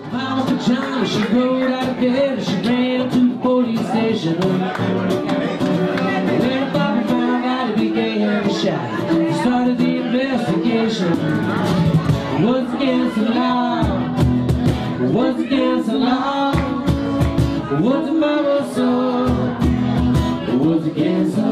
Mama pajamas, she rode out of bed, she ran to the police station. When Bobby found out he began to shot, he started the investigation. Once against the law, once against the law, once the mama saw, once against the